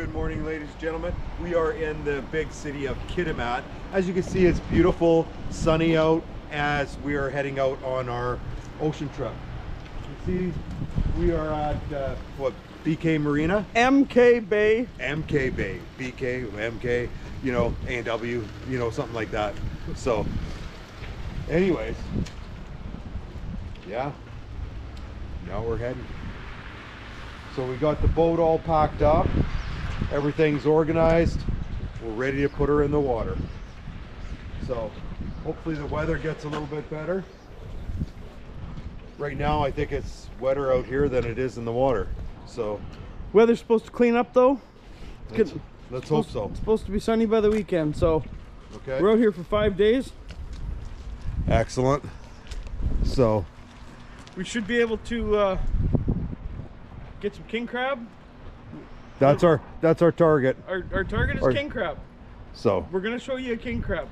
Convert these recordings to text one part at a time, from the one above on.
Good morning, ladies and gentlemen. We are in the big city of Kitimat. As you can see, it's beautiful, sunny out as we are heading out on our ocean trip. You see, we are at uh, what BK Marina, MK Bay. MK Bay, BK, MK, you know, A&W, you know, something like that. So, anyways, yeah, now we're heading. So we got the boat all packed up. Everything's organized. We're ready to put her in the water. So hopefully the weather gets a little bit better. Right now I think it's wetter out here than it is in the water. So Weather's supposed to clean up though. let's, let's hope so. It's supposed to be sunny by the weekend, so Okay. we're out here for five days. Excellent. So We should be able to uh, get some king crab. That's our that's our target. Our, our target is Or- king crab. So We're gonna show you a king crab.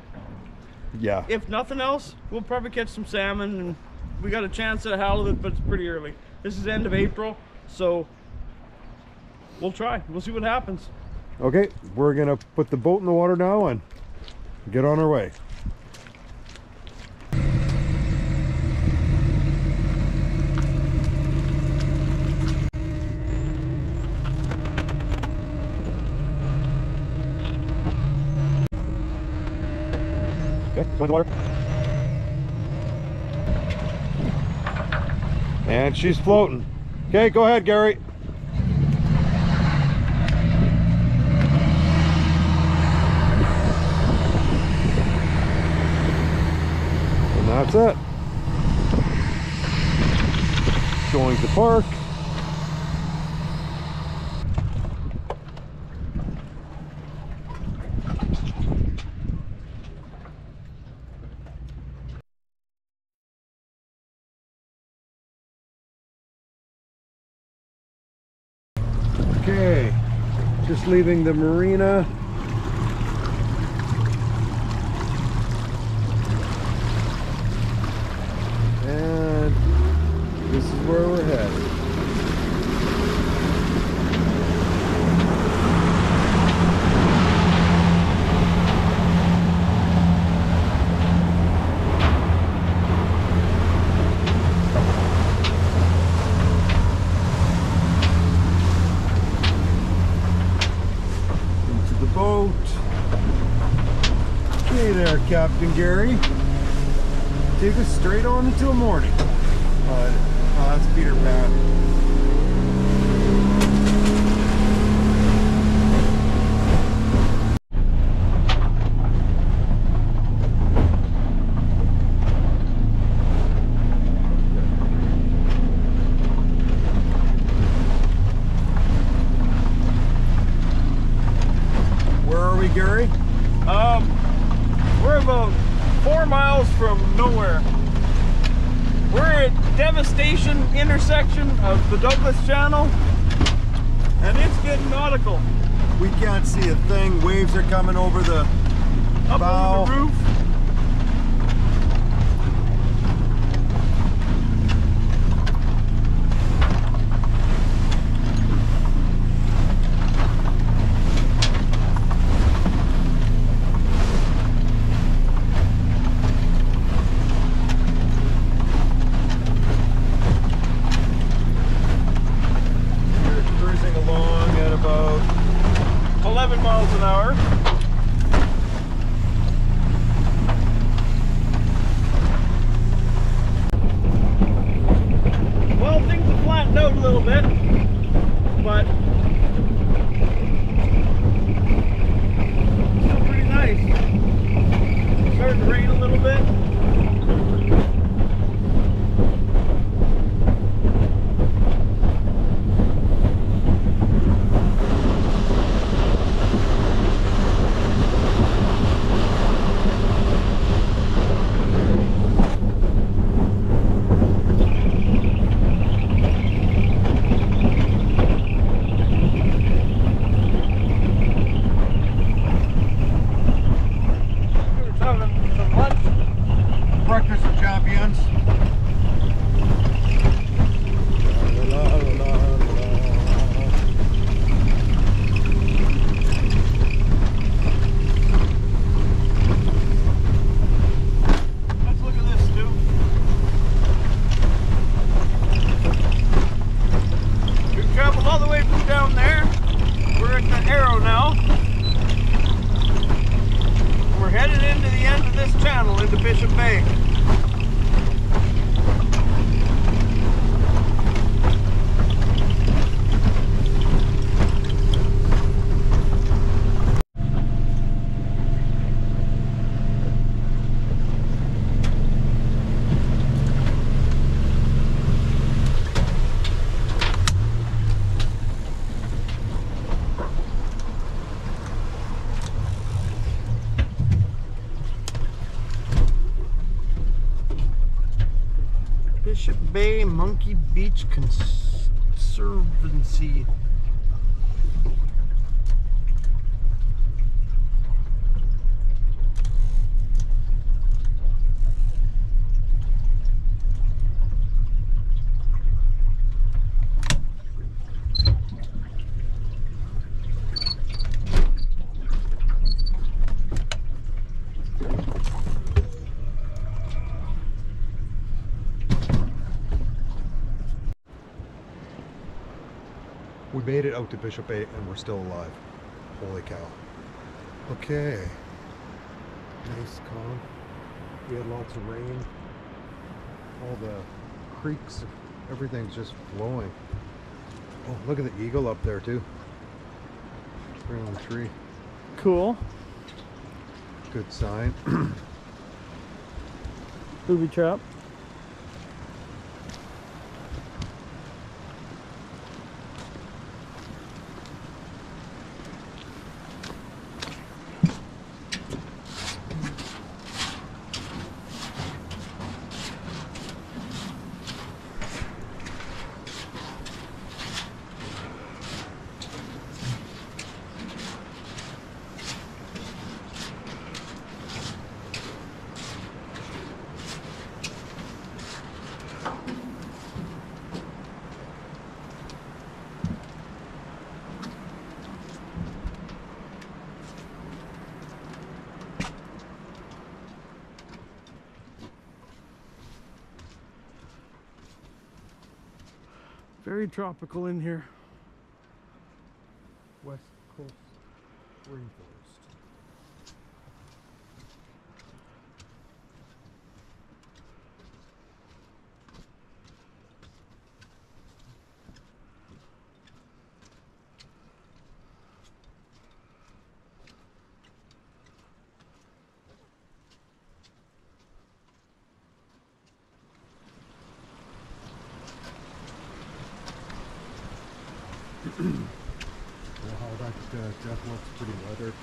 yeah. If nothing else, we'll probably catch some salmon and we got a chance at a halibut, but it's pretty early. This is end of April, so we'll try. We'll see what happens. Okay, we're gonna put the boat in the water now and get on our way. Okay, go in the water. And she's floating. Okay, go ahead, Gary. And that's it. Going to park. Okay, just leaving the marina. And this is where we're headed. Into the boat. Okay there, Captain Gary. Take us straight on into a morning. Uh, oh, that's Peter Pan. Where are we, Gary? Um, we're about four miles from nowhere. We're at Devastation intersection of the Douglas Channel, and it's getting nautical. We can't see a thing. Waves are coming over the Up Bow. over the roof. this channel into Bishop Bay. Beach Conservancy. Made it out to Bishop Bay and we're still alive. Holy cow. Okay. Nice calm. We had lots of rain. All the creeks, everything's just flowing. Oh, look at the eagle up there too. Right on the tree. Cool. Good sign. Booby trap. Very tropical in here. Wow, that uh, Jeff looks pretty weathered.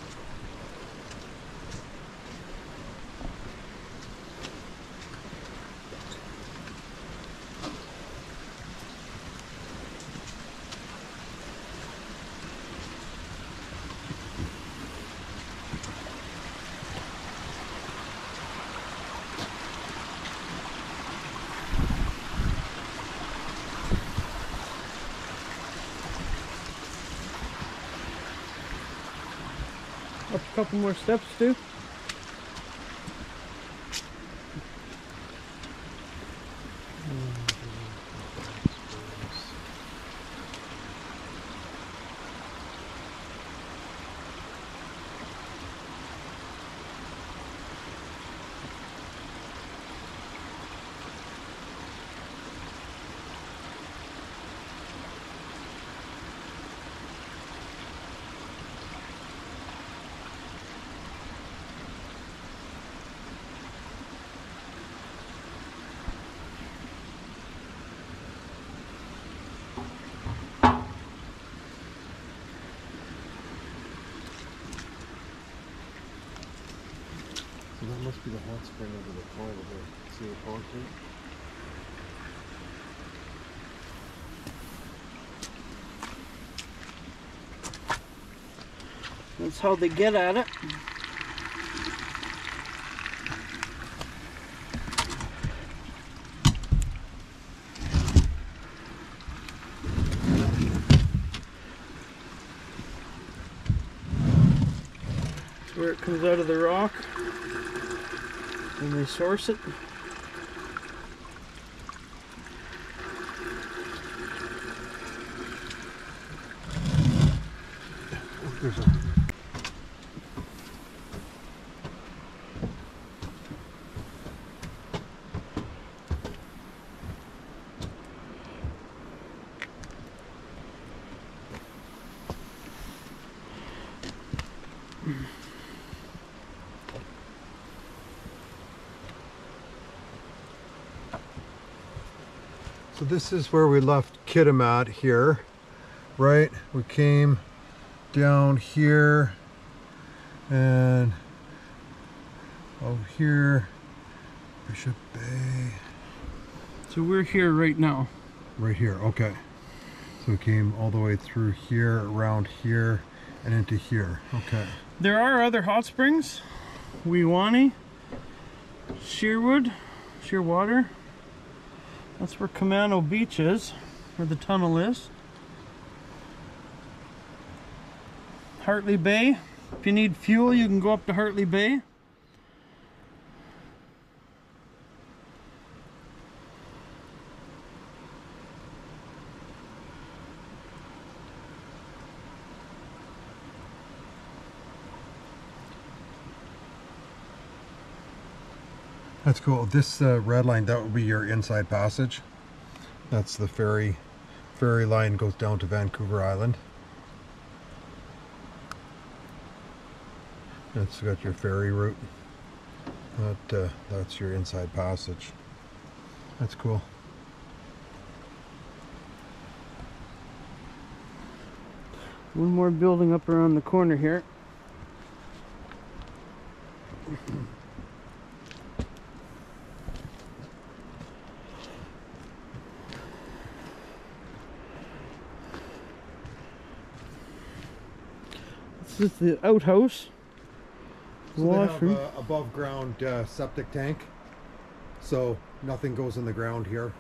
Couple more steps too. So that must be the hot spring under the over there. See the thing? That's how they get at it. That's where it comes out of the rock. Source it. Oh, there's a So this is where we left Kitimat here, right? We came down here and over here, Bishop Bay, So we're here right now. right here, okay. So we came all the way through here, around here, and into here, okay. There are other hot springs. Weewanie, Shearwood, Shearwater. That's where Kemano Beach is, where the tunnel is. Hartley Bay. If you need fuel, you can go up to Hartley Bay. That's cool. This uh, red line, that would be your inside passage. That's the ferry. Ferry line goes down to Vancouver Island. That's got your ferry route. That uh, that's your inside passage. That's cool. One more building up around the corner here. Is the outhouse. Washroom. above ground uh, septic tank, so nothing goes in the ground here.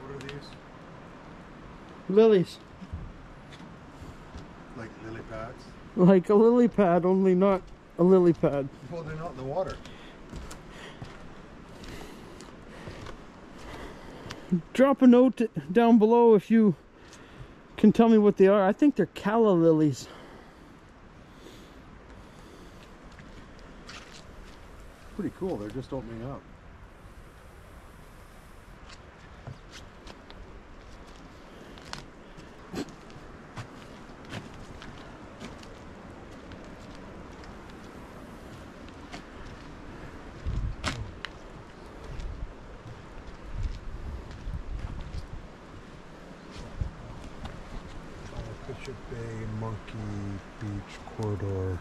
What are these? Lilies. Like lily pads? Like a lily pad, only not a lily pad. Well, they're not in the water. Drop a note down below if you can tell me what they are. I think they're calla lilies. Pretty cool. They're just opening up. Bishop Bay Monkey Beach Corridor.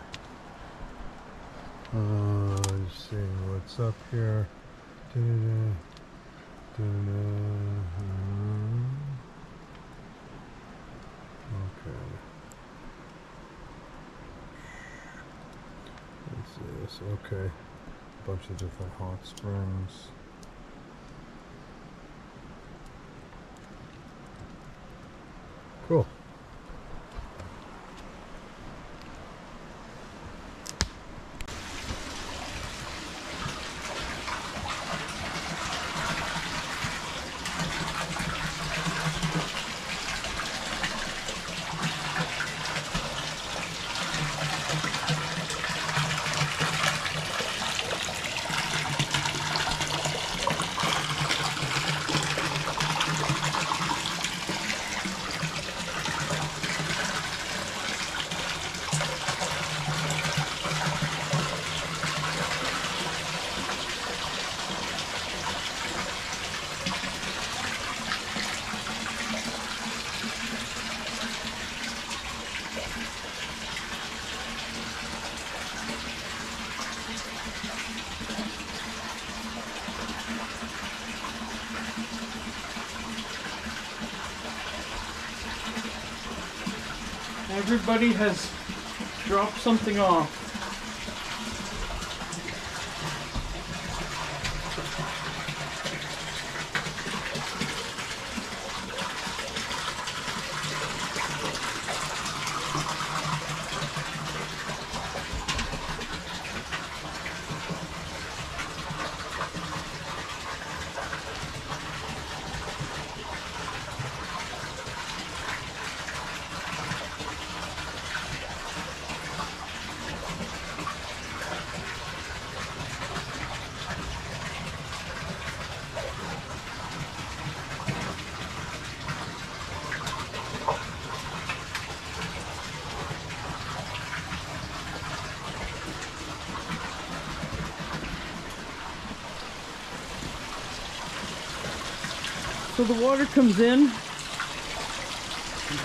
Uh, just seeing what's up here. Da-da-da. Da-da-da. Uh, Okay. What's this? Okay. Bunch of different hot springs. Cool. Everybody has dropped something off. So the water comes in,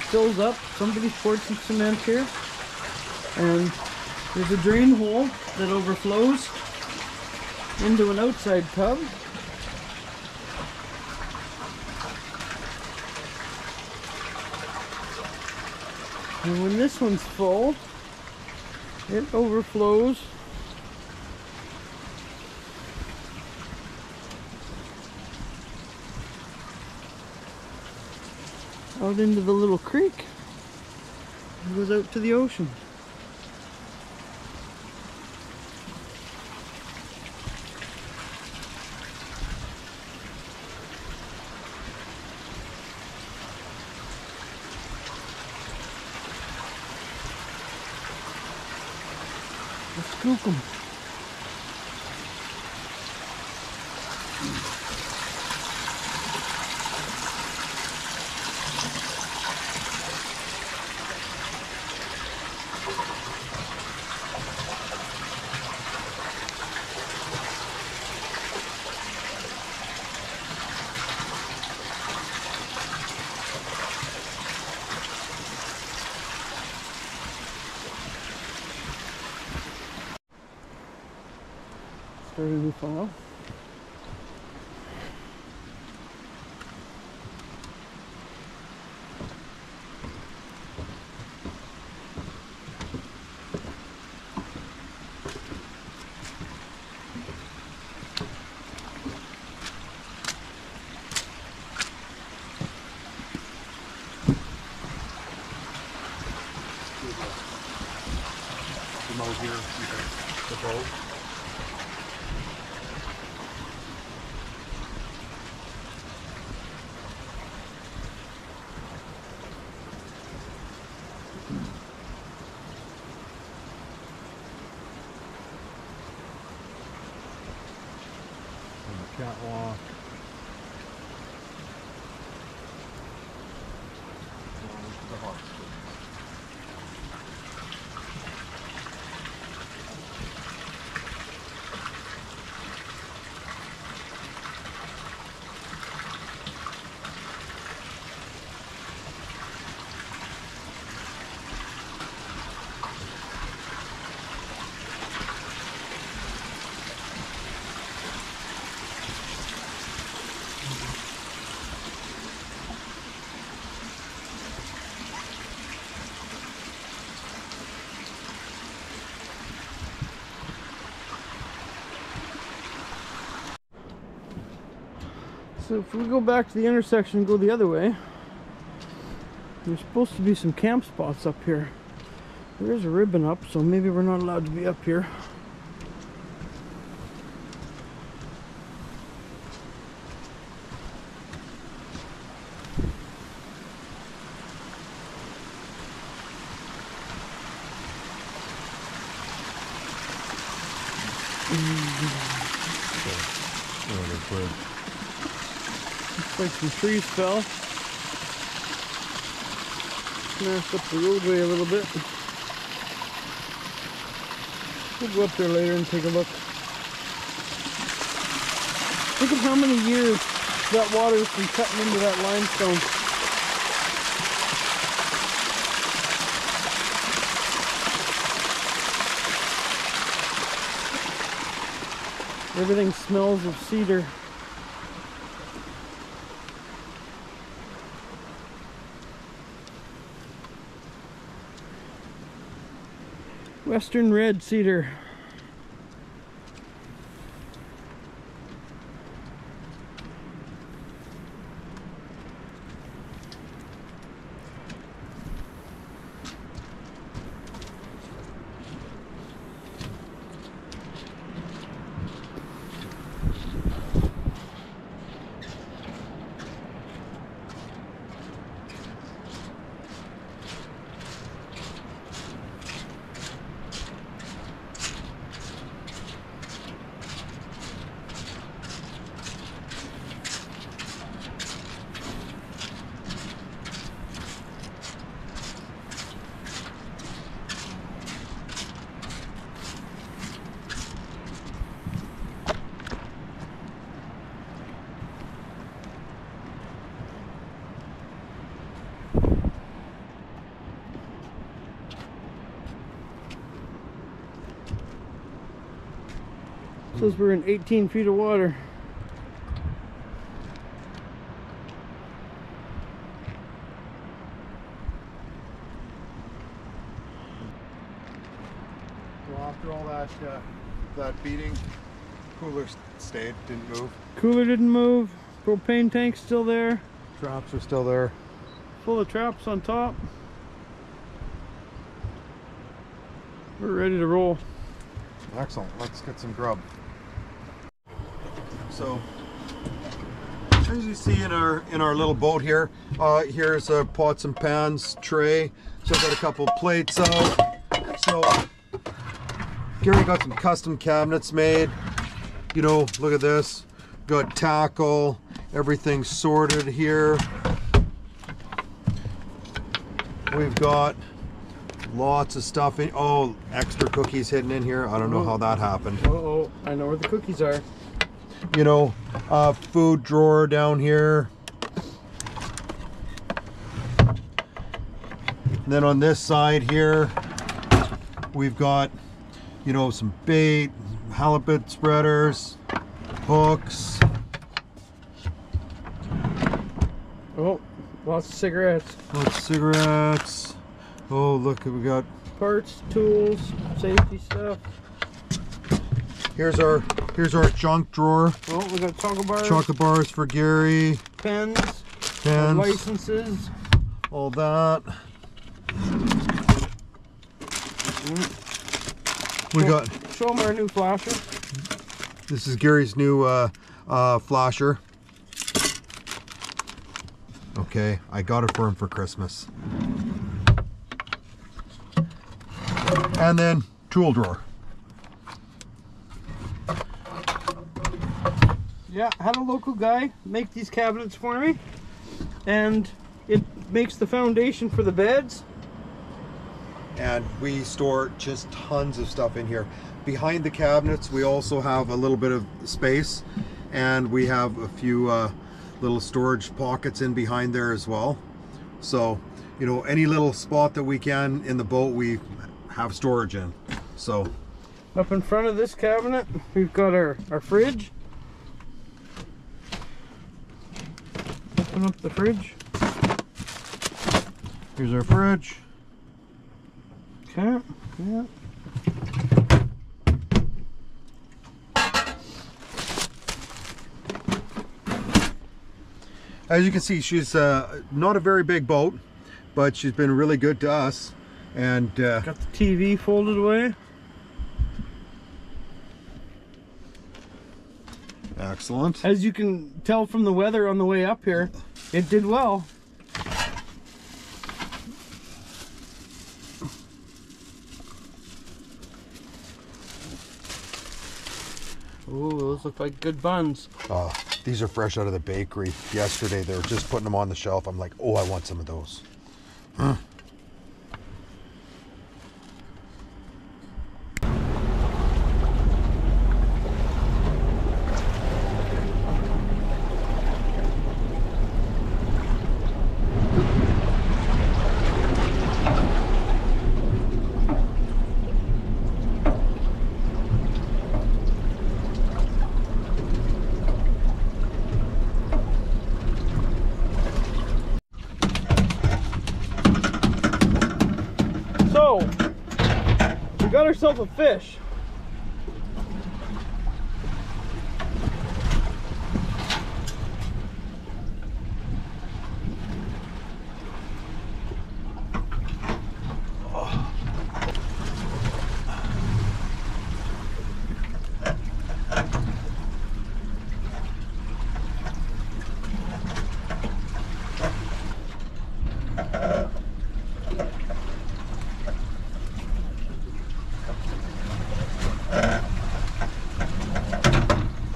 fills up. Somebody poured some cement here, and there's a drain hole that overflows into an outside tub. And when this one's full, it overflows out into the little creek. It goes out to the ocean. Let's scoop them. So if we go back to the intersection and go the other way, there's supposed to be some camp spots up here. There is a ribbon up, so maybe we're not allowed to be up here. Looks like some trees fell. Smashed up the roadway a little bit. We'll go up there later and take a look. Think of how many years that water's been cutting into that limestone. Everything smells of cedar. Western red cedar. Says we're in 18 feet of water. Well, after all that uh, that beating, cooler stayed, didn't move. Cooler didn't move. Propane tank's still there. Traps are still there. Full of traps on top. We're ready to roll. Excellent. Let's get some grub. So, as you see in our in our little boat here, uh, here's a pots and pans tray. So I've got a couple plates out. So Gary got some custom cabinets made. You know, look at this. Got tackle, everything sorted here. We've got lots of stuff in. Oh, extra cookies hidden in here. I don't know how that happened. Uh oh, I know where the cookies are. You know, uh, food drawer down here. And then on this side here, we've got, you know, some bait, halibut spreaders, hooks. Oh, lots of cigarettes. Lots of cigarettes. Oh, look, we got. Parts, tools, safety stuff. Here's our here's our junk drawer. Oh, we got chocolate bars, Chocolate bars for Gary. pens, Pens. licenses. All that. We got Show them our new flasher. This is Gary's new uh, uh, flasher. Okay, I got it for him for Christmas. And then tool drawer. Yeah, I had a local guy make these cabinets for me, and it makes the foundation for the beds. And we store just tons of stuff in here. Behind the cabinets, we also have a little bit of space, and we have a few uh, little storage pockets in behind there as well. So, you know, any little spot that we can in the boat, we have storage in. So, Up in front of this cabinet, we've got our, our fridge. Open up the fridge. here's our fridge. Okay, yeah. As you can see, she's uh, not a very big boat, but she's been really good to us. And uh, Got the TV folded away. Excellent. As you can tell from the weather on the way up here, it did well. Ooh, those look like good buns. Oh, these are fresh out of the bakery. Yesterday, they were just putting them on the shelf. I'm like, oh, I want some of those. So, ourselves a fish.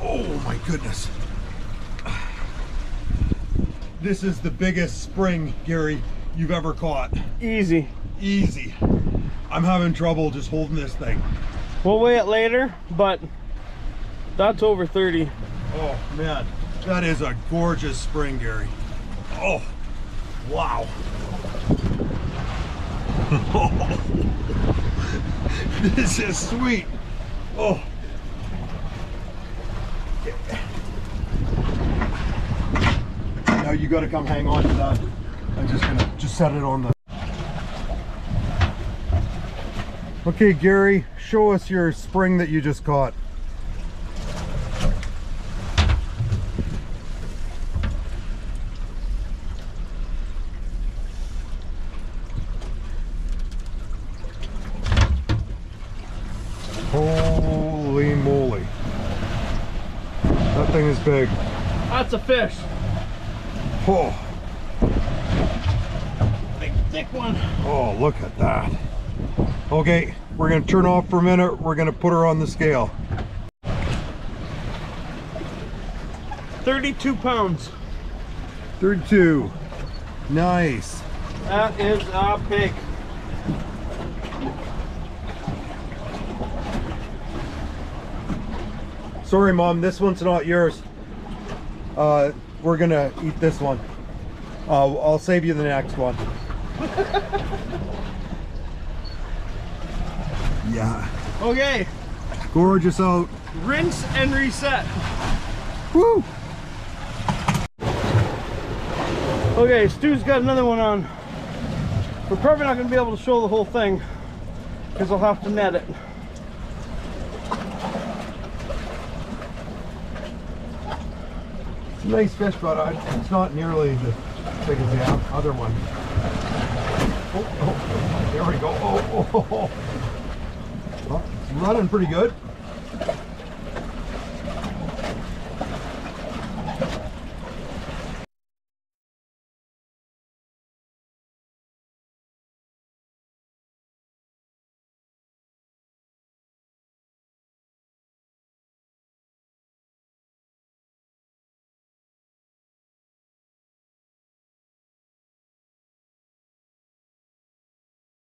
Oh my goodness. This is the biggest spring, Gary, you've ever caught. Easy. Easy. I'm having trouble just holding this thing. We'll weigh it later, but that's over 30. Oh man, that is a gorgeous spring, Gary. Oh, wow. this is sweet. Oh, Now you gotta come hang on to that. I'm just gonna just set it on the. Okay, Gary, show us your spring that you just caught. Holy moly. That thing is big. That's a fish. Oh, Big thick one. oh, look at that. Okay, we're gonna turn off for a minute. We're gonna put her on the scale. 32 pounds. 32. Nice. That is a pig. Sorry, Mom, this one's not yours. Uh, we're gonna eat this one. Uh, I'll save you the next one. yeah. Okay, Gorgeous out. rinse and reset. Woo! Okay, Stu's got another one on. We're probably not going to be able to show the whole thing because I'll have to net it. It's a nice fish, but it's not nearly as big as the other one. Oh, oh, there we go. Oh, oh, oh, oh. Well, it's running pretty good.